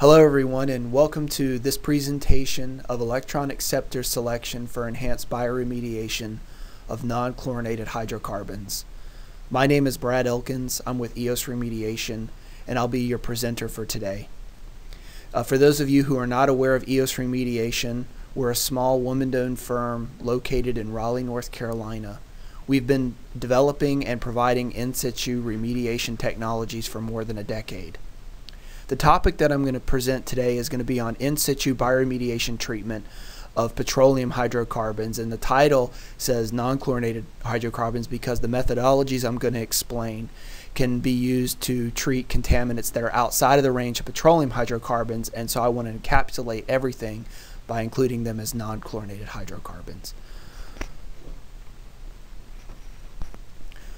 Hello everyone and welcome to this presentation of electron acceptor selection for enhanced bioremediation of non-chlorinated hydrocarbons. My name is Brad Elkins, I'm with EOS Remediation and I'll be your presenter for today. Uh, for those of you who are not aware of EOS Remediation, we're a small woman-owned firm located in Raleigh, North Carolina. We've been developing and providing in situ remediation technologies for more than a decade. The topic that I'm going to present today is going to be on in situ bioremediation treatment of petroleum hydrocarbons. And the title says non chlorinated hydrocarbons because the methodologies I'm going to explain can be used to treat contaminants that are outside of the range of petroleum hydrocarbons. And so I want to encapsulate everything by including them as non chlorinated hydrocarbons.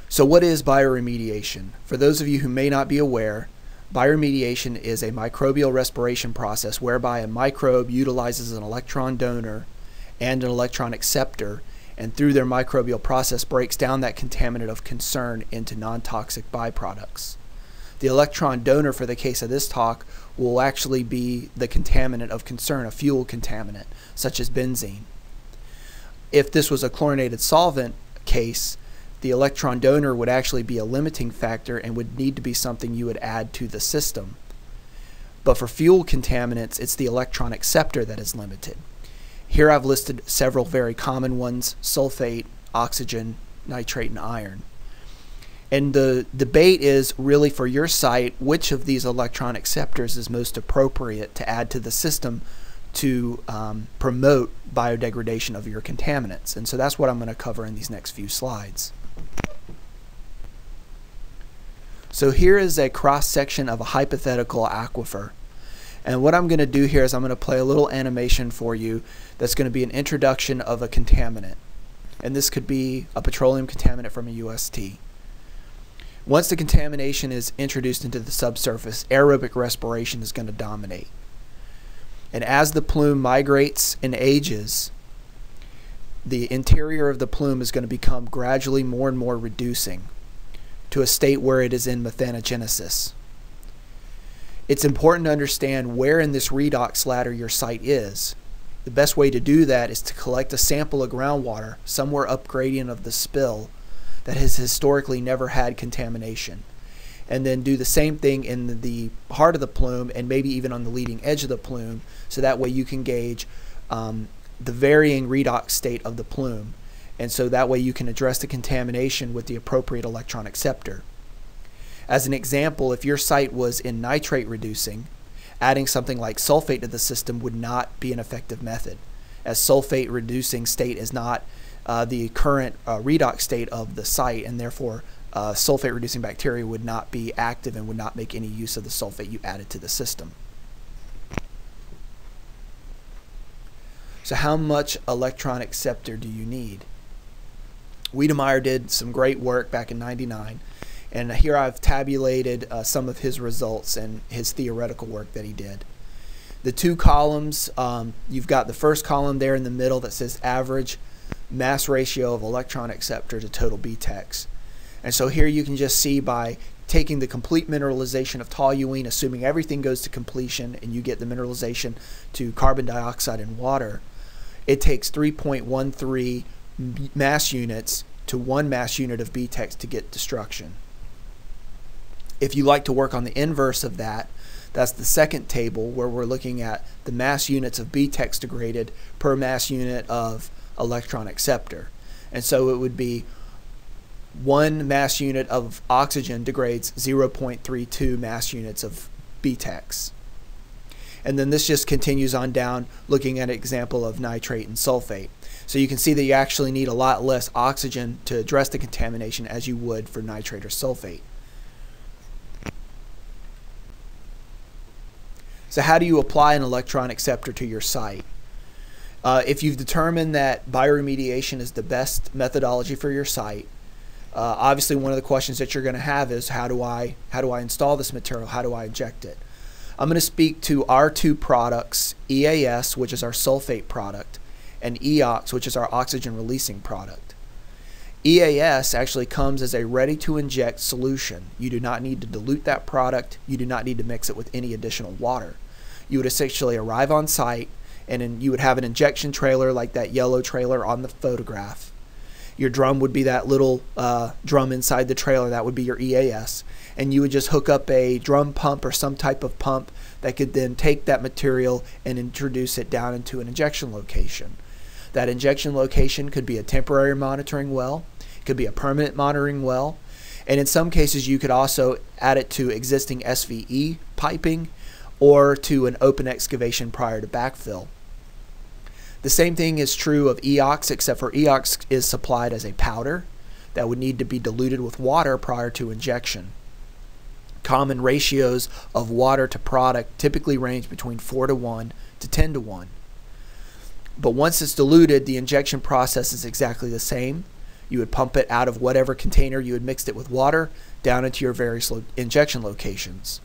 So, what is bioremediation? For those of you who may not be aware, Bioremediation is a microbial respiration process whereby a microbe utilizes an electron donor and an electron acceptor and through their microbial process breaks down that contaminant of concern into non-toxic byproducts. The electron donor for the case of this talk will actually be the contaminant of concern, a fuel contaminant, such as benzene. If this was a chlorinated solvent case, the electron donor would actually be a limiting factor and would need to be something you would add to the system. But for fuel contaminants, it's the electron acceptor that is limited. Here I've listed several very common ones sulfate, oxygen, nitrate, and iron. And the debate is really for your site which of these electron acceptors is most appropriate to add to the system to um, promote biodegradation of your contaminants. And so that's what I'm going to cover in these next few slides. So here is a cross section of a hypothetical aquifer. And what I'm going to do here is I'm going to play a little animation for you that's going to be an introduction of a contaminant. And this could be a petroleum contaminant from a UST. Once the contamination is introduced into the subsurface, aerobic respiration is going to dominate. And as the plume migrates and ages, the interior of the plume is going to become gradually more and more reducing to a state where it is in methanogenesis. It's important to understand where in this redox ladder your site is. The best way to do that is to collect a sample of groundwater somewhere up gradient of the spill that has historically never had contamination. And then do the same thing in the heart of the plume and maybe even on the leading edge of the plume so that way you can gauge um, the varying redox state of the plume. And so that way you can address the contamination with the appropriate electron acceptor. As an example, if your site was in nitrate reducing, adding something like sulfate to the system would not be an effective method, as sulfate reducing state is not uh, the current uh, redox state of the site, and therefore uh, sulfate reducing bacteria would not be active and would not make any use of the sulfate you added to the system. So how much electron acceptor do you need? Wiedemeier did some great work back in 99. And here I've tabulated uh, some of his results and his theoretical work that he did. The two columns, um, you've got the first column there in the middle that says average mass ratio of electron acceptor to total BTEX. And so here you can just see by taking the complete mineralization of toluene, assuming everything goes to completion and you get the mineralization to carbon dioxide and water, it takes 3.13 mass units to one mass unit of BTEX to get destruction. If you like to work on the inverse of that, that's the second table where we're looking at the mass units of BTEX degraded per mass unit of electron acceptor. And so it would be one mass unit of oxygen degrades 0.32 mass units of BTEX. And then this just continues on down looking at an example of nitrate and sulfate. So you can see that you actually need a lot less oxygen to address the contamination as you would for nitrate or sulfate. So how do you apply an electron acceptor to your site? Uh, if you've determined that bioremediation is the best methodology for your site, uh, obviously one of the questions that you're going to have is how do I how do I install this material? How do I inject it? I'm going to speak to our two products, EAS, which is our sulfate product, and EOX, which is our oxygen releasing product. EAS actually comes as a ready to inject solution. You do not need to dilute that product. You do not need to mix it with any additional water. you would essentially arrive on site and then you would have an injection trailer like that yellow trailer on the photograph. Your drum would be that little uh, drum inside the trailer, that would be your EAS. And you would just hook up a drum pump or some type of pump that could then take that material and introduce it down into an injection location. That injection location could be a temporary monitoring well, it could be a permanent monitoring well, and in some cases you could also add it to existing SVE piping or to an open excavation prior to backfill. The same thing is true of EOX, except for EOX is supplied as a powder that would need to be diluted with water prior to injection. Common ratios of water to product typically range between 4 to 1 to 10 to 1. But once it's diluted, the injection process is exactly the same. You would pump it out of whatever container you had mixed it with water down into your various lo injection locations.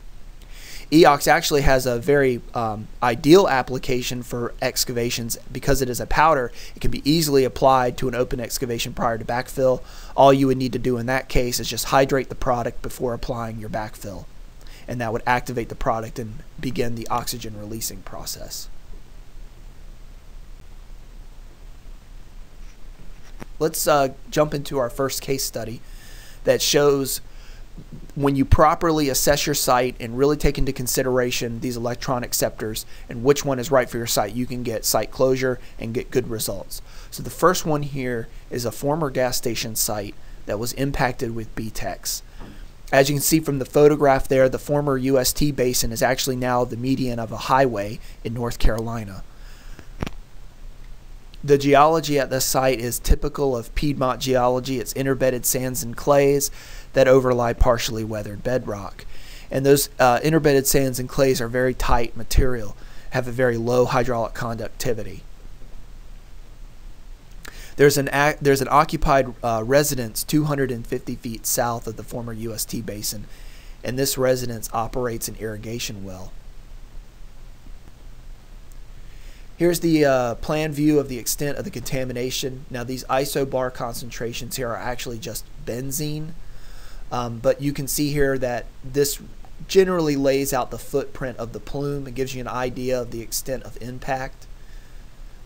EOX actually has a very um, ideal application for excavations because it is a powder. It can be easily applied to an open excavation prior to backfill. All you would need to do in that case is just hydrate the product before applying your backfill. And that would activate the product and begin the oxygen releasing process. Let's uh, jump into our first case study that shows when you properly assess your site and really take into consideration these electronic acceptors and which one is right for your site, you can get site closure and get good results. So the first one here is a former gas station site that was impacted with BTEX. As you can see from the photograph there, the former UST basin is actually now the median of a highway in North Carolina. The geology at this site is typical of Piedmont geology. It's interbedded sands and clays that overlie partially weathered bedrock. And those uh, interbedded sands and clays are very tight material, have a very low hydraulic conductivity. There's an, there's an occupied uh, residence 250 feet south of the former UST basin, and this residence operates an irrigation well. Here's the uh, plan view of the extent of the contamination. Now these isobar concentrations here are actually just benzene um, but you can see here that this generally lays out the footprint of the plume and gives you an idea of the extent of impact.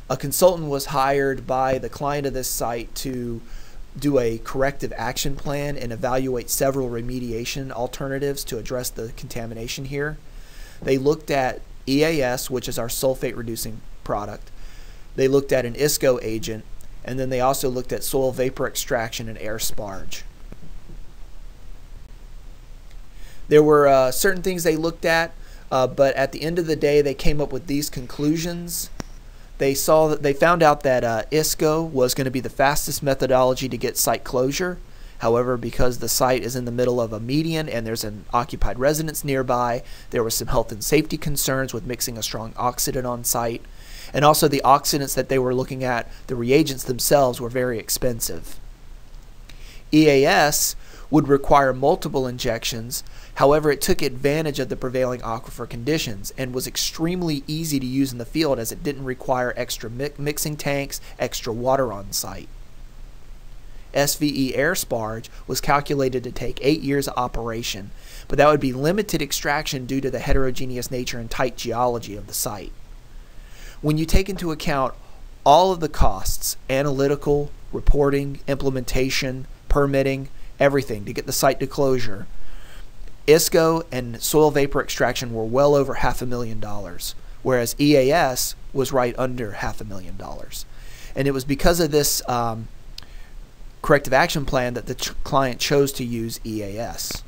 A consultant was hired by the client of this site to do a corrective action plan and evaluate several remediation alternatives to address the contamination here. They looked at EAS, which is our sulfate reducing product. They looked at an ISCO agent, and then they also looked at soil vapor extraction and air sparge. There were uh, certain things they looked at, uh, but at the end of the day, they came up with these conclusions. They saw that they found out that uh, ISCO was going to be the fastest methodology to get site closure. However, because the site is in the middle of a median and there's an occupied residence nearby, there were some health and safety concerns with mixing a strong oxidant on site. And also the oxidants that they were looking at, the reagents themselves were very expensive. EAS would require multiple injections, However, it took advantage of the prevailing aquifer conditions and was extremely easy to use in the field as it didn't require extra mi mixing tanks, extra water on site. SVE air sparge was calculated to take eight years of operation, but that would be limited extraction due to the heterogeneous nature and tight geology of the site. When you take into account all of the costs analytical, reporting, implementation, permitting, everything to get the site to closure ISCO and soil vapor extraction were well over half a million dollars, whereas EAS was right under half a million dollars. And it was because of this um, corrective action plan that the ch client chose to use EAS.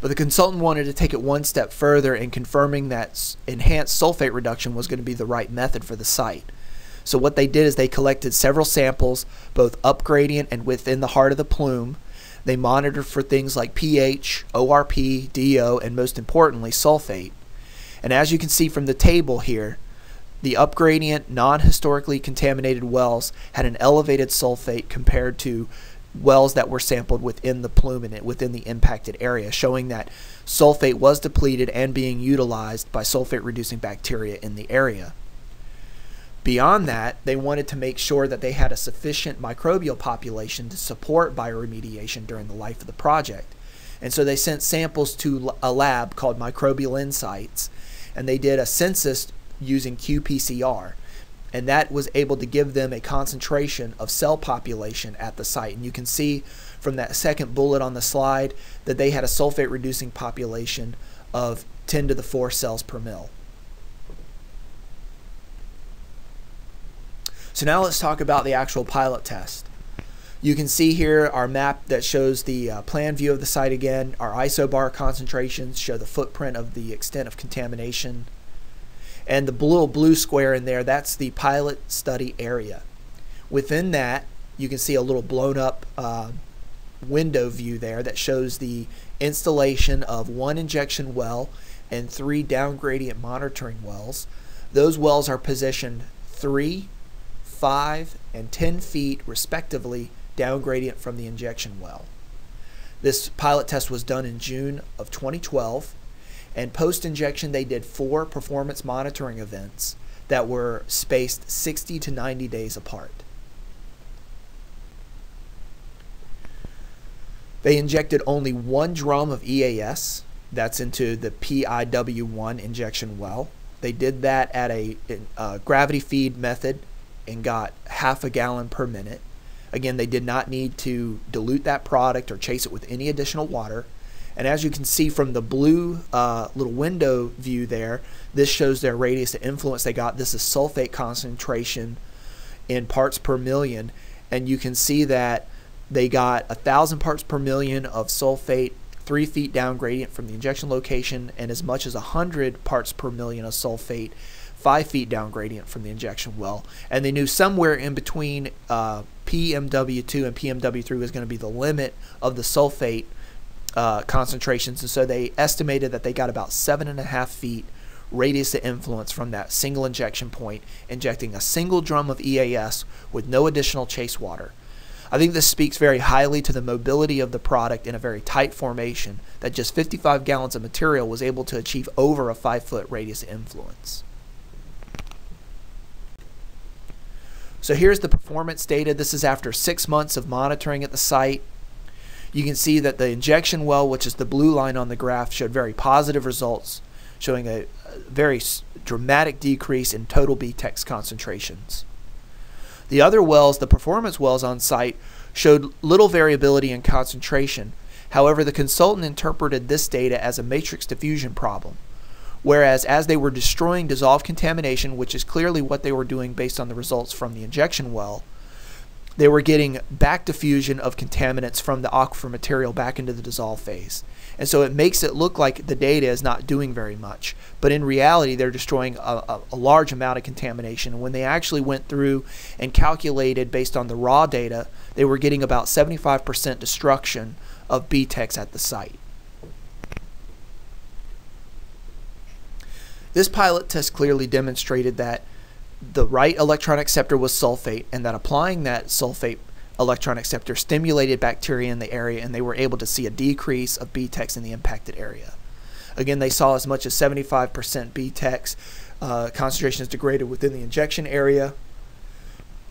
But the consultant wanted to take it one step further in confirming that enhanced sulfate reduction was going to be the right method for the site. So what they did is they collected several samples, both up gradient and within the heart of the plume, they monitored for things like pH, ORP, DO, and most importantly, sulfate. And as you can see from the table here, the upgradient non-historically contaminated wells had an elevated sulfate compared to wells that were sampled within the plume within the impacted area, showing that sulfate was depleted and being utilized by sulfate reducing bacteria in the area. Beyond that, they wanted to make sure that they had a sufficient microbial population to support bioremediation during the life of the project. And so they sent samples to a lab called Microbial Insights, and they did a census using qPCR. And that was able to give them a concentration of cell population at the site. And you can see from that second bullet on the slide that they had a sulfate reducing population of 10 to the 4 cells per mil. So now let's talk about the actual pilot test. You can see here our map that shows the uh, plan view of the site again. Our isobar concentrations show the footprint of the extent of contamination. And the little blue square in there, that's the pilot study area. Within that, you can see a little blown up uh, window view there that shows the installation of one injection well and three down gradient monitoring wells. Those wells are positioned 3, 5, and 10 feet respectively down gradient from the injection well. This pilot test was done in June of 2012, and post injection, they did four performance monitoring events that were spaced 60 to 90 days apart. They injected only one drum of EAS, that's into the PIW1 injection well. They did that at a, a uh, gravity feed method and got half a gallon per minute. Again, they did not need to dilute that product or chase it with any additional water. And as you can see from the blue uh, little window view there, this shows their radius of influence they got. This is sulfate concentration in parts per million. And you can see that they got a thousand parts per million of sulfate three feet down gradient from the injection location and as much as 100 parts per million of sulfate five feet down gradient from the injection well. And they knew somewhere in between uh, PMW2 and PMW3 was going to be the limit of the sulfate uh, concentrations. And so they estimated that they got about seven and a half feet radius of influence from that single injection point, injecting a single drum of EAS with no additional chase water. I think this speaks very highly to the mobility of the product in a very tight formation that just 55 gallons of material was able to achieve over a 5 foot radius influence. So here's the performance data. This is after six months of monitoring at the site. You can see that the injection well, which is the blue line on the graph, showed very positive results, showing a, very dramatic decrease in total BTEX concentrations. The other wells, the performance wells on site, showed little variability in concentration. However, the consultant interpreted this data as a matrix diffusion problem. Whereas as they were destroying dissolved contamination, which is clearly what they were doing based on the results from the injection well, they were getting back diffusion of contaminants from the aquifer material back into the dissolve phase. And so it makes it look like the data is not doing very much. But in reality, they're destroying a, a, large amount of contamination. When they actually went through and calculated based on the raw data, they were getting about 75% destruction of BTEX at the site. This pilot test clearly demonstrated that the right electron acceptor was sulfate and that applying that sulfate electron acceptor stimulated bacteria in the area and they were able to see a decrease of BTEX in the impacted area. Again, they saw as much as 75% BTEX uh, concentrations degraded within the injection area.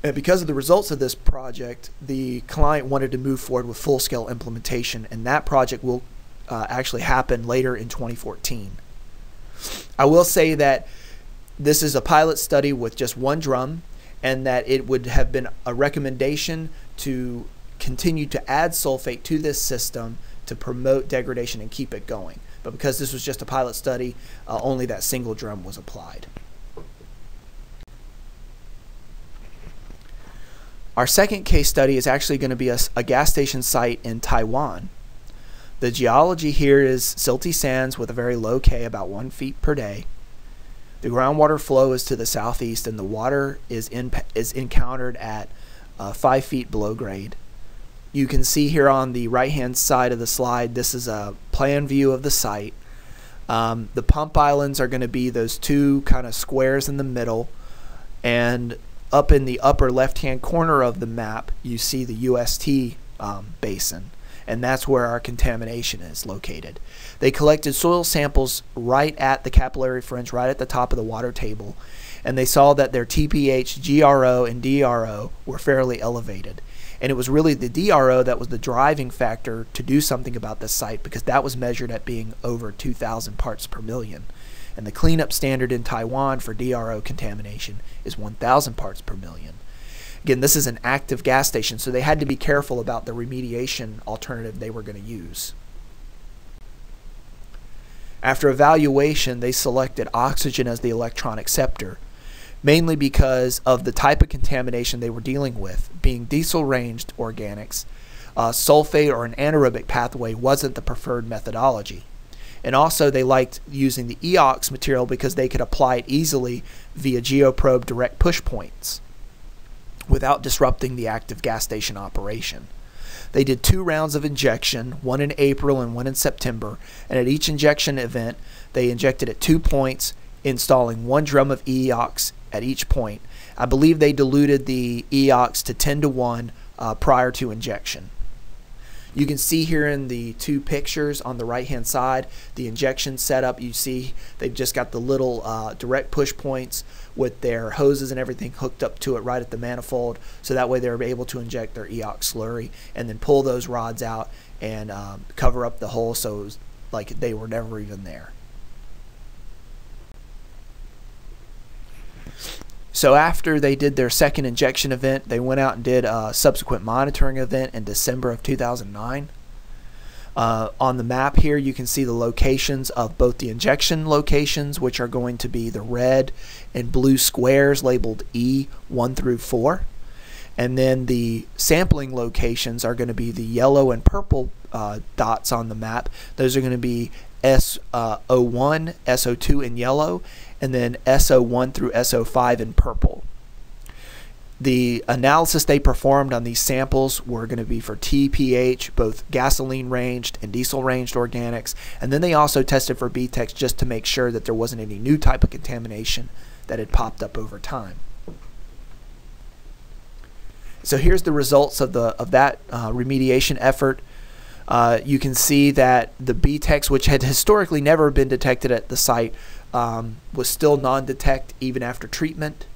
And because of the results of this project, the client wanted to move forward with full scale implementation, and that project will uh, actually happen later in 2014. I will say that this is a pilot study with just one drum and that it would have been a recommendation to continue to add sulfate to this system to promote degradation and keep it going. But because this was just a pilot study, uh, only that single drum was applied. Our second case study is actually going to be a, a gas station site in Taiwan. The geology here is silty sands with a very low K, about one feet per day. The groundwater flow is to the southeast, and the water is in, is encountered at uh, five feet below grade. You can see here on the right hand side of the slide, this is a plan view of the site. Um, the pump islands are going to be those two kind of squares in the middle, and up in the upper left hand corner of the map, you see the UST um, basin and that's where our contamination is located. They collected soil samples right at the capillary fringe, right at the top of the water table, and they saw that their TPH, GRO, and DRO were fairly elevated. And it was really the DRO that was the driving factor to do something about this site because that was measured at being over 2,000 parts per million. And the cleanup standard in Taiwan for DRO contamination is 1,000 parts per million. Again, this is an active gas station, so they had to be careful about the remediation alternative they were going to use. After evaluation, they selected oxygen as the electron acceptor, mainly because of the type of contamination they were dealing with, being diesel ranged organics. Uh, sulfate or an anaerobic pathway wasn't the preferred methodology. And also, they liked using the EOX material because they could apply it easily via geoprobe direct push points without disrupting the active gas station operation. They did two rounds of injection, one in April and one in September, and at each injection event, they injected at two points, installing one drum of EOX at each point. I believe they diluted the EOX to 10 to 1 uh, prior to injection. You can see here in the two pictures on the right hand side the injection setup. You see they've just got the little uh, direct push points with their hoses and everything hooked up to it right at the manifold. So that way they're able to inject their EOX slurry and then pull those rods out and um, cover up the hole so like they were never even there. So after they did their second injection event, they went out and did a subsequent monitoring event in December of 2009. Uh, on the map here, you can see the locations of both the injection locations, which are going to be the red and blue squares labeled E1 through 4. And then the sampling locations are going to be the yellow and purple uh, dots on the map. Those are going to be SO1, uh, SO2 in yellow, and then SO1 through SO5 in purple. The analysis they performed on these samples were going to be for TPH, both gasoline ranged and diesel ranged organics, and then they also tested for BTEX just to make sure that there wasn't any new type of contamination that had popped up over time. So here's the results of the of that uh, remediation effort. Uh, you can see that the BTEX, which had historically never been detected at the site, um, was still non-detect even after treatment.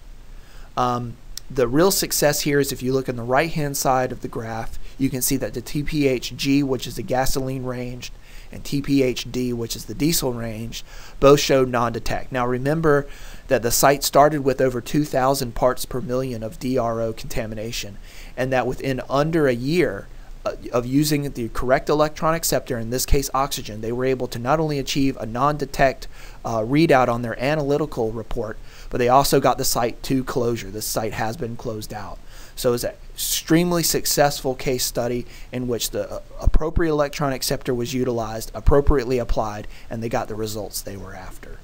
Um, the real success here is if you look on the right hand side of the graph, you can see that the TPHG, which is the gasoline range, and TPHD, which is the diesel range, both showed non-detect. Now remember that the site started with over 2,000 parts per million of DRO contamination, and that within under a year, of using the correct electron acceptor, in this case oxygen, they were able to not only achieve a non-detect uh, readout on their analytical report, but they also got the site to closure. This site has been closed out. So it's an extremely successful case study in which the uh, appropriate electron acceptor was utilized, appropriately applied, and they got the results they were after.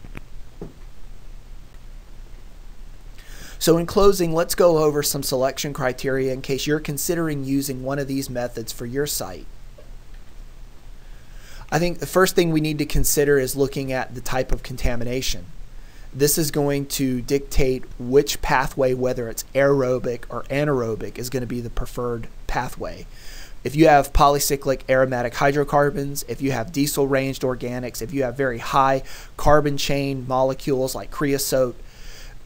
So in closing, let's go over some selection criteria in case you're considering using one of these methods for your site. I think the first thing we need to consider is looking at the type of contamination. This is going to dictate which pathway, whether it's aerobic or anaerobic, is going to be the preferred pathway. If you have polycyclic aromatic hydrocarbons, if you have diesel ranged organics, if you have very high carbon chain molecules like creosote,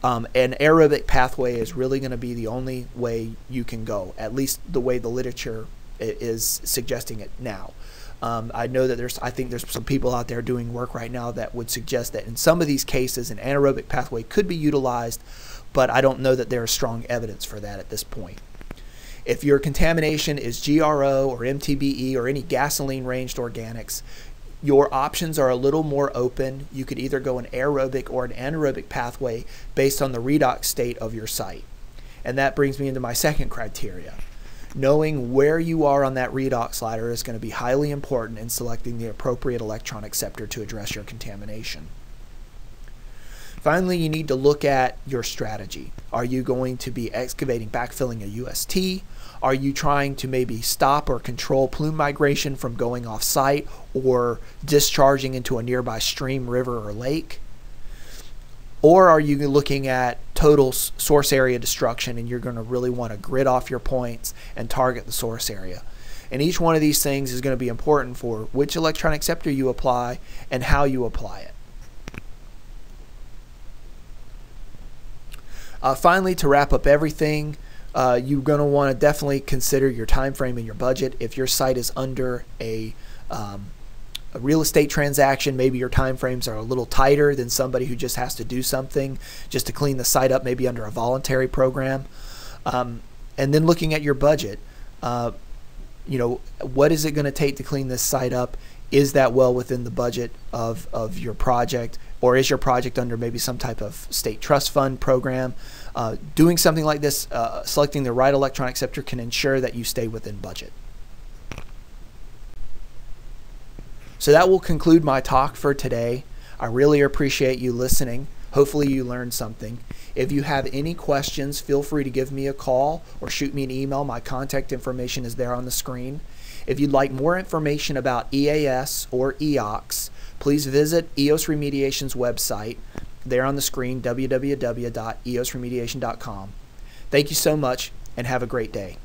um, an aerobic pathway is really going to be the only way you can go, at least the way the literature is suggesting it now. Um, I know that there's, I think there's some people out there doing work right now that would suggest that in some of these cases, an anaerobic pathway could be utilized, but I don't know that there is strong evidence for that at this point. If your contamination is GRO or MTBE or any gasoline ranged organics, your options are a little more open. You could either go an aerobic or an anaerobic pathway based on the redox state of your site. And that brings me into my second criteria. Knowing where you are on that redox ladder is going to be highly important in selecting the appropriate electron acceptor to address your contamination. Finally, you need to look at your strategy. Are you going to be excavating, backfilling a UST? Are you trying to maybe stop or control plume migration from going off site or discharging into a nearby stream, river, or lake? Or are you looking at total source area destruction and you're going to really want to grid off your points and target the source area? And each one of these things is going to be important for which electron acceptor you apply and how you apply it. Uh, finally, to wrap up everything, uh, you're going to want to definitely consider your time frame and your budget. If your site is under a um, a real estate transaction, maybe your time frames are a little tighter than somebody who just has to do something just to clean the site up, maybe under a voluntary program. Um, and then looking at your budget, uh, you know, what is it going to take to clean this site up? Is that well within the budget of, of your project? Or is your project under maybe some type of state trust fund program? Uh, doing something like this, uh, selecting the right electronic acceptor can ensure that you stay within budget. So that will conclude my talk for today. I really appreciate you listening. Hopefully, you learned something. If you have any questions, feel free to give me a call or shoot me an email. My contact information is there on the screen. If you'd like more information about EAS or EOX, please visit EOS Remediation's website. There on the screen, www.eosremediation.com. Thank you so much and have a great day.